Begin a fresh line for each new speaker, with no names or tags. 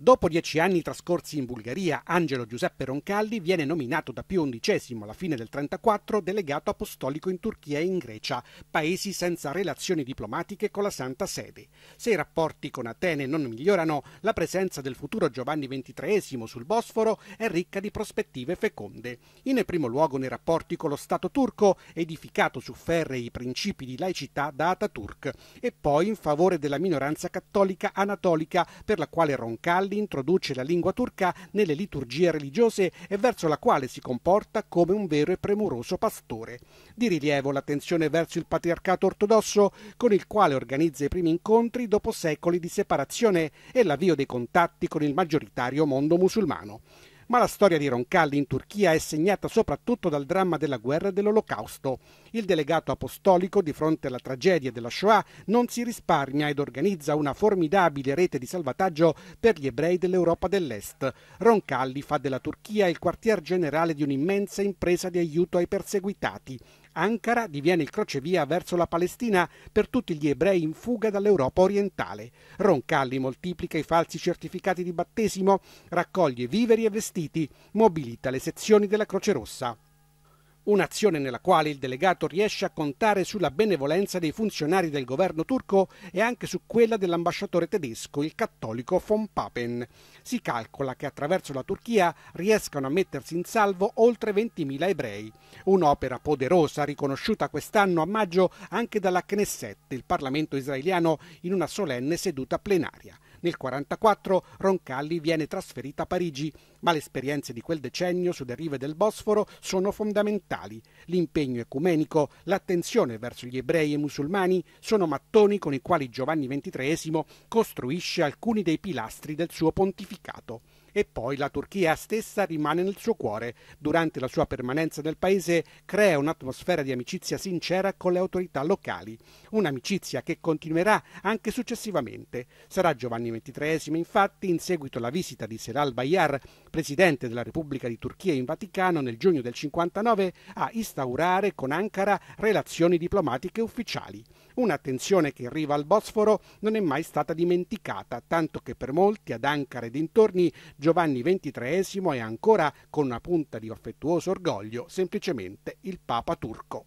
Dopo dieci anni trascorsi in Bulgaria, Angelo Giuseppe Roncalli viene nominato da Pio XI alla fine del 1934 delegato apostolico in Turchia e in Grecia, paesi senza relazioni diplomatiche con la Santa Sede. Se i rapporti con Atene non migliorano, la presenza del futuro Giovanni XXIII sul Bosforo è ricca di prospettive feconde. In primo luogo nei rapporti con lo Stato turco, edificato su ferrei principi di laicità da Ataturk, e poi in favore della minoranza cattolica anatolica per la quale Roncalli Vivaldi introduce la lingua turca nelle liturgie religiose e verso la quale si comporta come un vero e premuroso pastore. Di rilievo l'attenzione verso il patriarcato ortodosso, con il quale organizza i primi incontri dopo secoli di separazione e l'avvio dei contatti con il maggioritario mondo musulmano ma la storia di Roncalli in Turchia è segnata soprattutto dal dramma della guerra e dell'olocausto. Il delegato apostolico, di fronte alla tragedia della Shoah, non si risparmia ed organizza una formidabile rete di salvataggio per gli ebrei dell'Europa dell'Est. Roncalli fa della Turchia il quartier generale di un'immensa impresa di aiuto ai perseguitati. Ankara diviene il crocevia verso la Palestina per tutti gli ebrei in fuga dall'Europa orientale. Roncalli moltiplica i falsi certificati di battesimo, raccoglie viveri e vestiti, mobilita le sezioni della Croce Rossa un'azione nella quale il delegato riesce a contare sulla benevolenza dei funzionari del governo turco e anche su quella dell'ambasciatore tedesco, il cattolico von Papen. Si calcola che attraverso la Turchia riescano a mettersi in salvo oltre 20.000 ebrei. Un'opera poderosa riconosciuta quest'anno a maggio anche dalla Knesset, il Parlamento israeliano, in una solenne seduta plenaria. Nel 1944 Roncalli viene trasferita a Parigi, ma le esperienze di quel decennio sulle rive del Bosforo sono fondamentali. L'impegno ecumenico, l'attenzione verso gli ebrei e musulmani sono mattoni con i quali Giovanni XXIII costruisce alcuni dei pilastri del suo pontificato e poi la Turchia stessa rimane nel suo cuore. Durante la sua permanenza nel paese crea un'atmosfera di amicizia sincera con le autorità locali, un'amicizia che continuerà anche successivamente. Sarà Giovanni XXIII infatti, in seguito alla visita di Seral Bayar, presidente della Repubblica di Turchia in Vaticano nel giugno del 59, a instaurare con Ankara relazioni diplomatiche ufficiali. Un'attenzione che in riva al Bosforo non è mai stata dimenticata, tanto che per molti ad Ankara e dintorni Giovanni XXIII è ancora, con una punta di affettuoso orgoglio, semplicemente il Papa turco.